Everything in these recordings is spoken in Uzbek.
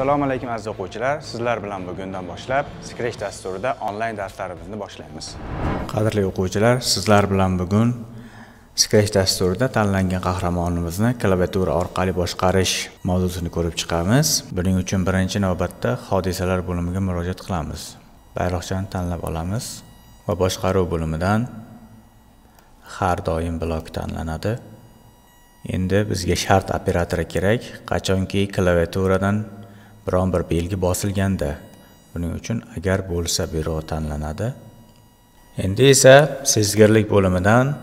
assalomu alaykum aziz o'quvchilar. Sizlar bilan bugundan boshlab scratch dasturida onlayn darslarimizni boshlaymiz. Qadrli o'quvchilar sizlar bilan bugun scratch dasturida tanlangan qahramonimizni klaviatura orqali boshqarish mavzusini ko'rib chiqamiz. Buning uchun birinchi navbatda hodisalar bo'limiga murojaat qilamiz. Bayroqchani tanlab olamiz va boshqaruv bo'limidan har doim blok tanlanadi. Endi bizga shart operatori kerak. Qachonki klaviaturadan biron bir belgi bosilganda buning uchun agar bo'lsa buyrug'i tanlanadi. Endi esa sezgirlik bo'limidan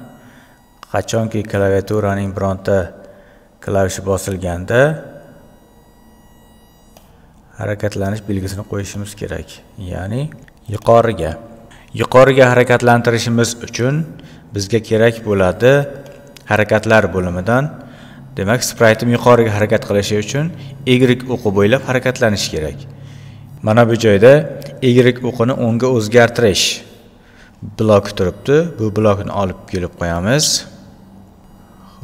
qachonki klaviaturaning bironta klavishi bosilganda harakatlanish belgisini qo'yishimiz kerak ya'ni yuqoriga. Yuqoriga harakatlantirishimiz uchun bizga kerak bo'ladi harakatlar bo'limidan demak spraytim yuqoriga harakat qilishi uchun y o'qi bo'ylab harakatlanish kerak. Mana bu joyda y o'qini o'ngga o'zgartirish bloki turibdi. Bu blokni olib kelib qo'yamiz.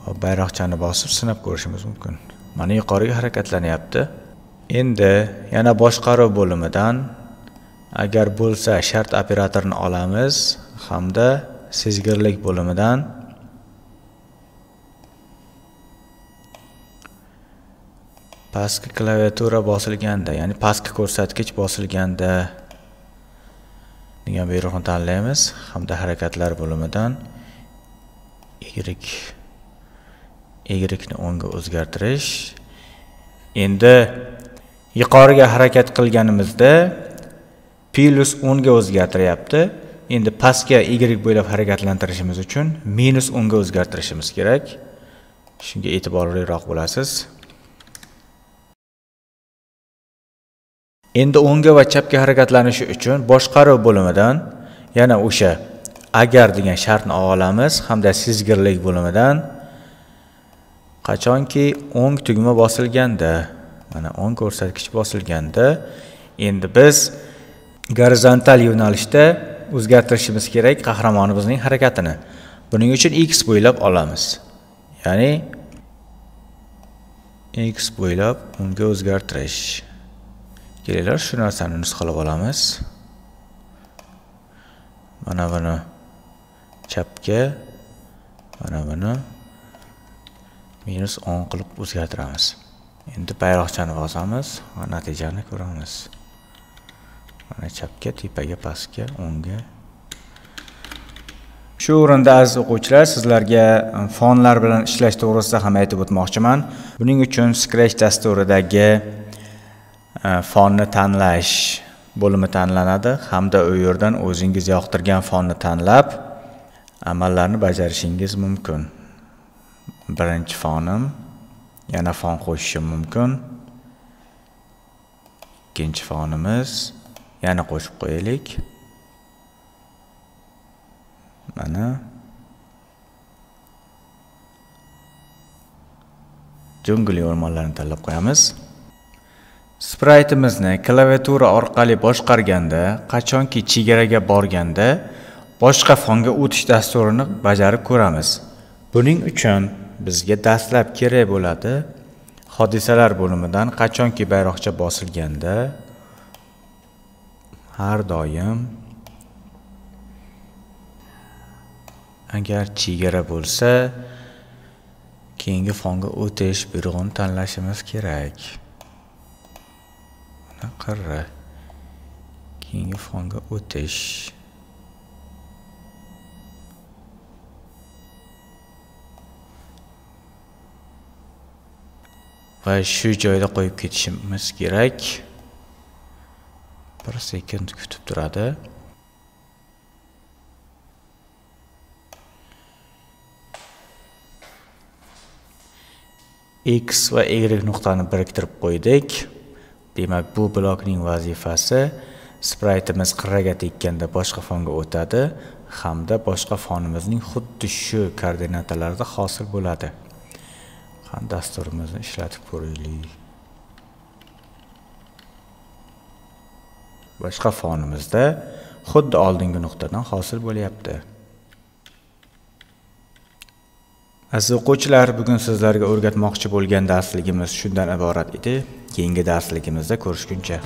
Xo'p, bayroqchani bosib sinab ko'rishimiz mumkin. Mana yuqoriga harakatlanyapti. Endi yana boshqaruv bo'limidan agar bo'lsa shart operatorini olamiz hamda sezgirlik bo'limidan pastki klaviatura bosilganda ya'ni pastki ko'rsatkich bosilganda degan buyruqni tanlaymiz. Hamda harakatlar bo'limidan y y o'ngga o'zgartirish. Endi yuqoriga harakat qilganimizda plus o'nga o'zgartiryapti. Endi pastga y bo'ylab harakatlantirishimiz uchun minus o'nga o'zgartirishimiz kerak. Shunga e'tiborliroq bo'lasiz. Endi o'ngga va chapga harakatlanishi uchun boshqaruv bo'limidan yana o'sha agar degan shartni olamiz hamda sezgirlik bo'limidan qachonki o'ng tugma bosilganda mana o'ng ko'rsatkich bosilganda endi biz gorizontal yo'nalishda o'zgartirishimiz kerak qahramonimizning harakatini. Buning uchun x bo'ylab olamiz. Ya'ni x bo'ylab unga o'zgartirish. Kelinglar shu narsani nusxalab olamiz. Mana buni chapga mana buni minus o'n qilib o'zgartiramiz. Endi bayroqchani bosamiz va natijani ko'ramiz. Mana chapga tepaga pastga o'ngga. Shu o'rinda aziz o'quvchilar sizlarga e, fonlar bilan ishlash to'g'risida ham aytib o'tmoqchiman. Buning uchun scratch dasturidagi Э, fonni tanlash bo'limi tanlanadi. Hamda u yerdan o'zingiz yoqtirgan fonni tanlab amallarni bajarishingiz mumkin. Birinchi fonim yana fon qo'shishim mumkin. Ikkinchi fonimiz yana qo'shib qo'yaylik. Mana. Jungli o'rmonlarni tanlab qo'yamiz. Spraytimizni klaviatura orqali boshqarganda qachonki chegaraga borganda boshqa fonga o'tish dasturini bajarib ko'ramiz. Buning uchun bizga dastlab kerak bo'ladi hodisalar bo'limidan qachonki bayroqcha bosilganda har doim agar chegara bo'lsa keyingi fonga o'tish buyrug'ini tanlashimiz kerak. Qirra keyingi fonga o'tish. Va shu joyda qo'yib ketishimiz kerak. Bir sekund kutib turadi. X va y nuqtani biriktirib qo'ydik. Demak bu blokning vazifasi spraytimiz qirraga tekkanda boshqa fonga o'tadi hamda boshqa fonimizning xuddi shu koordinatalarda hosil bo'ladi. Dasturimizni ishlatib ko'raylik. Boshqa fonimizda xuddi oldingi nuqtadan hosil bo'lyapti. Aziz o'quvchilar bugun sizlarga o'rgatmoqchi bo'lgan darsligimiz shundan iborat edi. Keyingi darsligimizda ko'rishguncha.